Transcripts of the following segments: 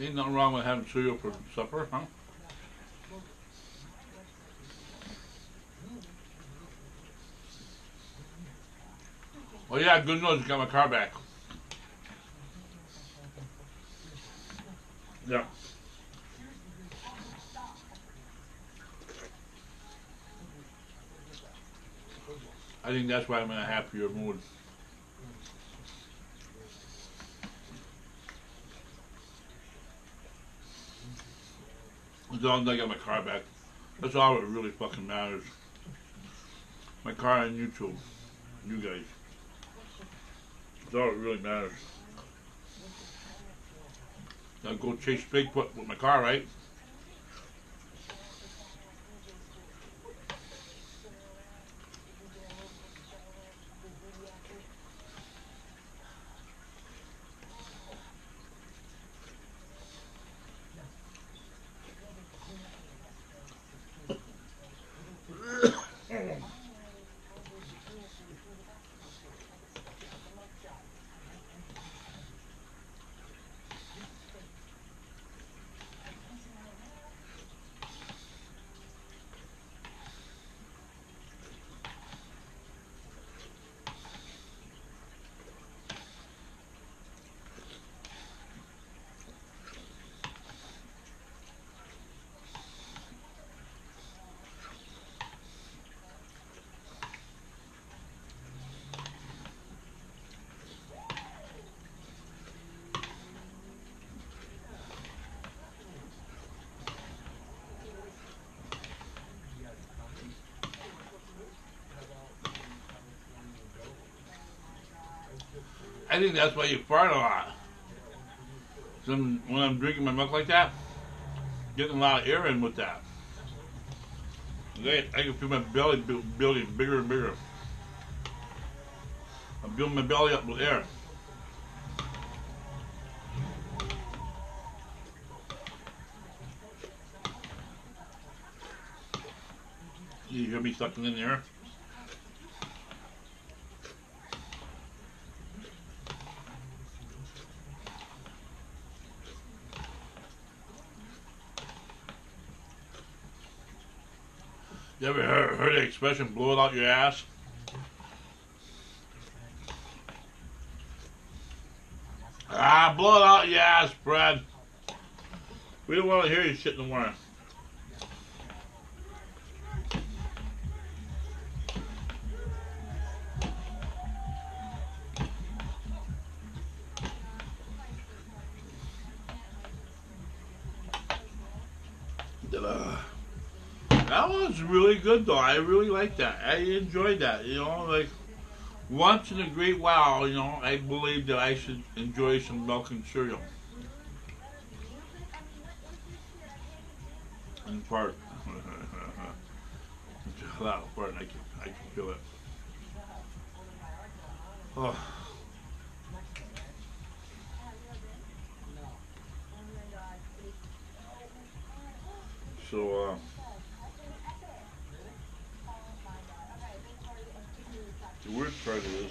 Ain't nothing wrong with having cereal for supper, huh? Oh yeah, good news, I got my car back. Yeah. I think that's why I'm in a happier mood. As long as I got my car back. That's all that really fucking matters. My car and YouTube. You guys. That's all that really matters. I'll go chase Bigfoot with my car, right? I think that's why you fart a lot. Some when I'm drinking my milk like that, getting a lot of air in with that. I can feel my belly building bigger and bigger. I'm building my belly up with air. You hear me sucking in the air? You ever heard, heard the expression blow it out your ass? Ah, blow it out your ass, Brad. We don't want to hear you shit no more. That was really good though. I really liked that. I enjoyed that. You know, like once in a great while, you know, I believe that I should enjoy some milk and cereal. And fart. loud fart. I can, I can feel it. Oh. So, uh, worst part is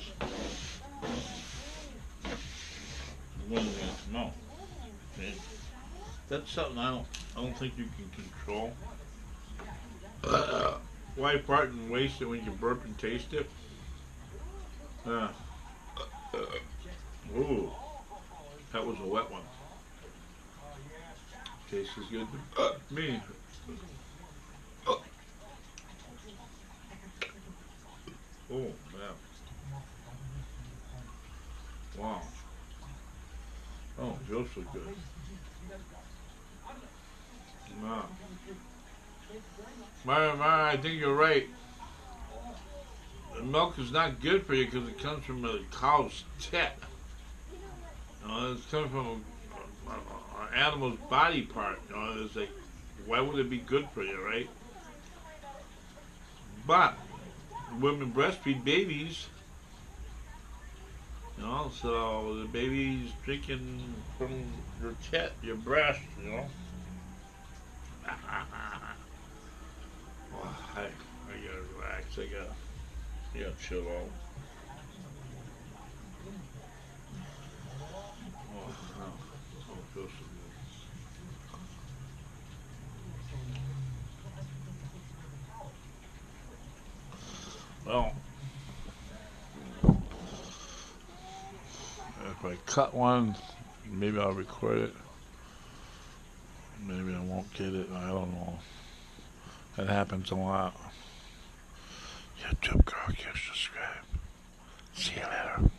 when we no. Okay? That's something I don't I don't think you can control. Why fart and waste it when you burp and taste it? Uh, ooh, that was a wet one. Tastes as good to me. Oh, Wow. Oh, feels so good. Wow. My, my, I think you're right. The milk is not good for you because it comes from a cow's tit. You know, it's coming from an animal's body part. You know, it's like, why would it be good for you, right? But women breastfeed babies. You know, so the baby's drinking from your chest, your breast, you know. well, I, I gotta relax. I gotta, oh, I gotta chill out. Well. If I cut one, maybe I'll record it. Maybe I won't get it. I don't know. That happens a lot. YouTube girl, you subscribe. See you later.